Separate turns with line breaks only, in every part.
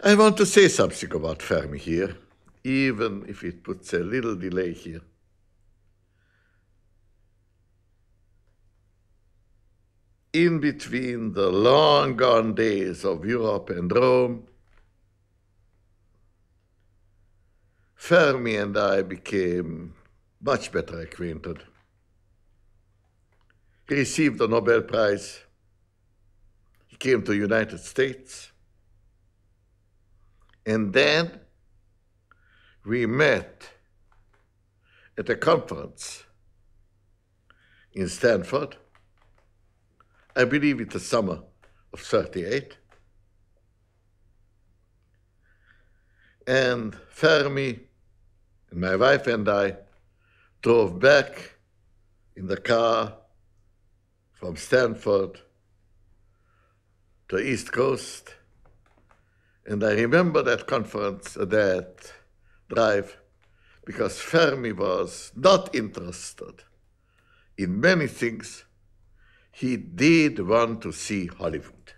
I want to say something about Fermi here, even if it puts a little delay here. In between the long gone days of Europe and Rome, Fermi and I became much better acquainted. He received the Nobel Prize. He came to the United States. And then we met at a conference in Stanford. I believe it's the summer of 38. And Fermi and my wife and I drove back in the car from Stanford to East Coast. And I remember that conference, uh, that drive, because Fermi was not interested in many things. He did want to see Hollywood.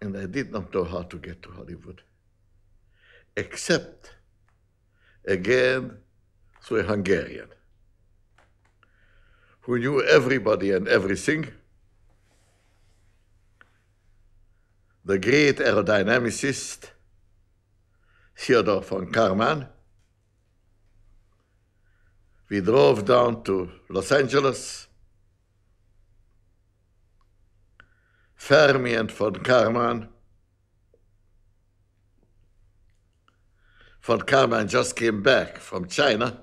And I did not know how to get to Hollywood, except again through a Hungarian who knew everybody and everything. The great aerodynamicist Theodore von Karman. We drove down to Los Angeles. Fermi and von Karman von Karman just came back from China.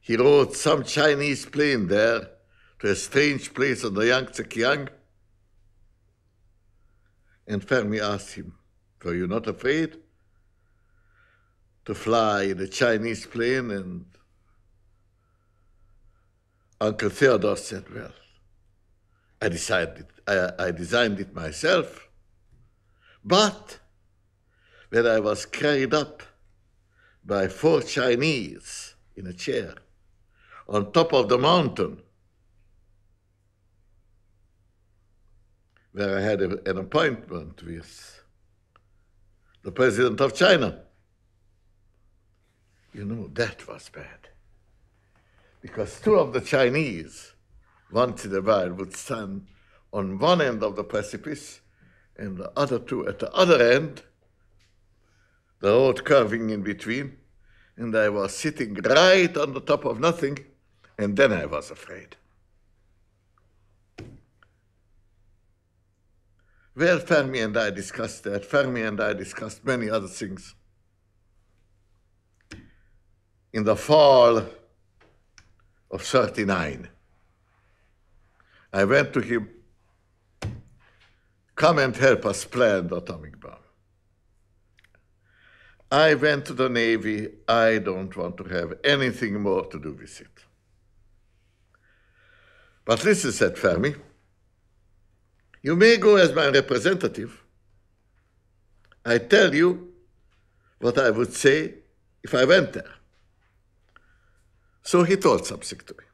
He rode some Chinese plane there to a strange place on the Yangtze Kiang. And Fermi asked him, Were you not afraid to fly the Chinese plane? And Uncle Theodore said, Well, I decided I, I designed it myself, but when I was carried up by four Chinese in a chair on top of the mountain where I had a, an appointment with the president of China. You know, that was bad. Because two of the Chinese, in a while, would stand on one end of the precipice and the other two at the other end the road curving in between, and I was sitting right on the top of nothing, and then I was afraid. Well, Fermi and I discussed that. Fermi and I discussed many other things. In the fall of 39, I went to him, come and help us plan the atomic bomb. I went to the Navy. I don't want to have anything more to do with it. But listen, said Fermi, you may go as my representative. I tell you what I would say if I went there. So he told something to me.